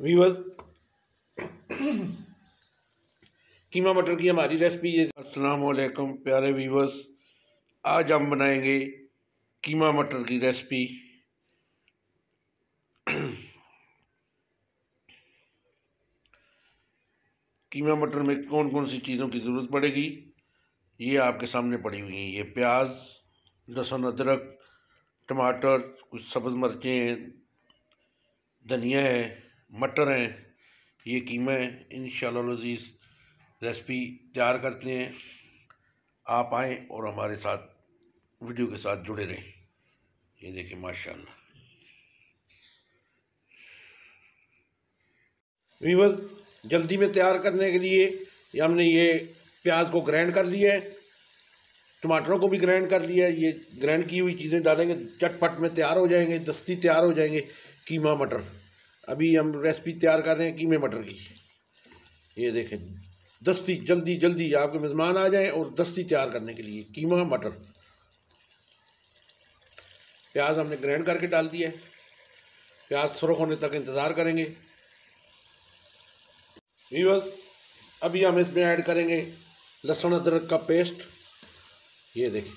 Viewers कीमा मटर की हमारी रेसिपी ये अस्सलाम वालेकुम प्यारे वीवर्स आज हम बनाएँगे कीमा मटर की रेसिपी कीमा मटर में कौन कौन सी चीज़ों की ज़रूरत पड़ेगी? ये आपके सामने पड़ी हुई हैं। ये प्याज, लहसुन, अदरक, टमाटर, कुछ सब्ज़ मिर्चें हैं धनिया है मटर हैं, ये कीमा है इन लजीज़, रेसिपी तैयार करते हैं। आप आएँ और हमारे साथ वीडियो के साथ जुड़े रहें। ये देखिए, माशाल्लाह। वीवर जल्दी में तैयार करने के लिए हमने ये प्याज को ग्राइंड कर लिया है। टमाटरों को भी ग्राइंड कर लिया है। ये ग्राइंड की हुई चीज़ें डालेंगे, चटपट में तैयार हो जाएँगे, दस्ती तैयार हो जाएँगे, कीमा मटर। अभी हम रेसिपी तैयार कर रहे हैं कीमे मटर की। ये देखें। दस्ती, जल्दी जल्दी आपके मेज़मान आ जाएँ और दस्ती तैयार करने के लिए कीमा मटर। प्याज हमने ग्रैंड करके डाल दिया है। प्याज सुरख होने तक इंतज़ार करेंगे। वीवर्स अभी हम इसमें ऐड करेंगे लहसुन अदरक का पेस्ट ये देखिए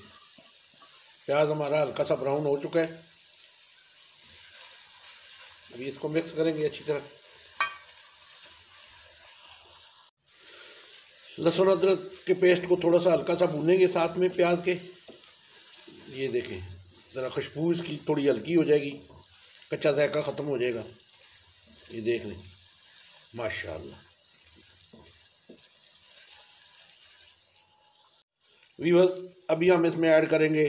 प्याज हमारा हल्का सा ब्राउन हो चुका है। अभी इसको मिक्स करेंगे अच्छी तरह। लहसुन अदरक के पेस्ट को थोड़ा सा हल्का सा भूनेंगे साथ में प्याज के। ये देखें, ज़रा खुशबू इसकी थोड़ी हल्की हो जाएगी। कच्चा जायका ख़त्म हो जाएगा। ये देख लें, माशाल्लाह। वीवर्स अभी हम इसमें ऐड करेंगे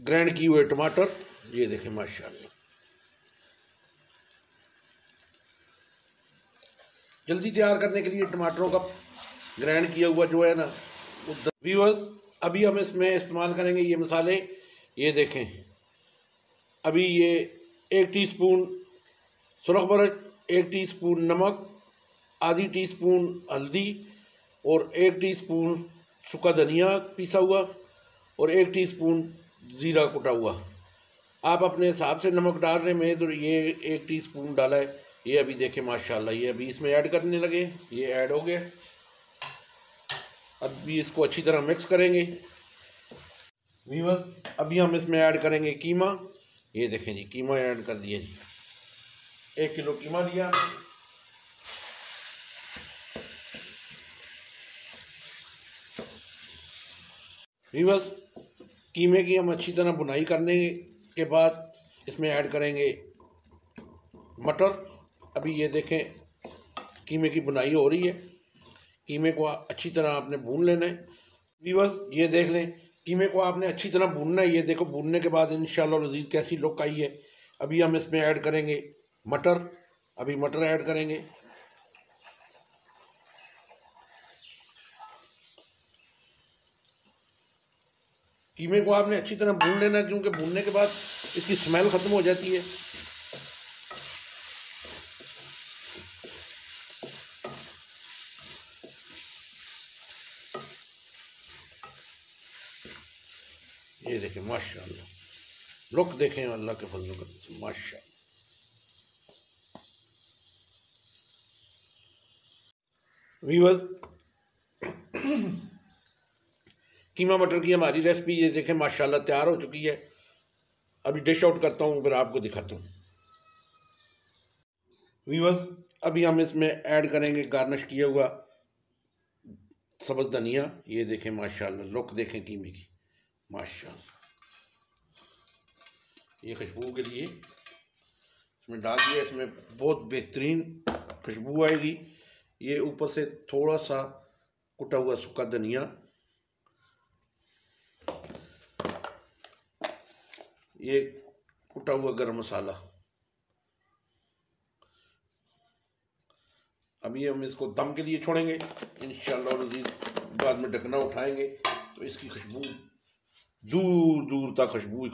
ग्राइंड किए हुए टमाटर। ये देखें, माशाल्लाह। जल्दी तैयार करने के लिए टमाटरों का ग्राइंड किया हुआ जो है ना वीवर्स अभी हम इसमें इस्तेमाल करेंगे ये मसाले। ये देखें। अभी ये एक टीस्पून सुरख मरच, एक टीस्पून नमक, आधी टीस्पून हल्दी और एक टीस्पून सूखा धनिया पीसा हुआ और एक टीस्पून ज़ीरा कुटा हुआ। आप अपने हिसाब से नमक डाल रहे हैं तो ये एक टीस्पून डाला है। ये अभी देखें, माशाल्लाह, ये अभी इसमें ऐड करने लगे, ये ऐड हो गया। अभी इसको अच्छी तरह मिक्स करेंगे। वीवर अभी हम इसमें ऐड करेंगे कीमा। ये देखें जी, कीमा ऐड कर दिया जी। एक किलो कीमा लिया वीवर्स कीमे की हम अच्छी तरह बुनाई करने के बाद इसमें ऐड करेंगे मटर। अभी ये देखें, कीमे की बुनाई हो रही है। कीमे को अच्छी तरह आपने भून लेना है। वीवर्स ये देख लें, कीमे को आपने अच्छी तरह भूनना है। ये देखो, भूनने के बाद इन लजीज़ कैसी लुक आई है। अभी हम इसमें ऐड करेंगे मटर। अभी मटर ऐड करेंगे। कीमे को आपने अच्छी तरह भून लेना क्योंकि भूनने के बाद इसकी स्मेल ख़त्म हो जाती है। ये देखें माशाल्लाह। लुक देखें, अल्लाह के फजल का माशा वीवर्स कीमा मटर की हमारी रेसिपी ये देखें, माशाल्लाह, तैयार हो चुकी है। अभी डिश आउट करता हूँ, फिर आपको दिखाता हूँ। वीवर्स अभी हम इसमें ऐड करेंगे गार्निश किया हुआ सब्ज़ धनिया ये देखें, माशाल्लाह लुक देखें कीमे की। माशाल्लाह। ये खुशबू के लिए इसमें डाल दिया। इसमें बहुत बेहतरीन खुशबू आएगी। ये ऊपर से थोड़ा सा कुटा हुआ सूखा धनिया। ये कुटा हुआ गरम मसाला। अभी हम इसको दम के लिए छोड़ेंगे। इन बाद में ढकना उठाएँगे। तो इसकी खुशबू दूर दूर तक खुशबू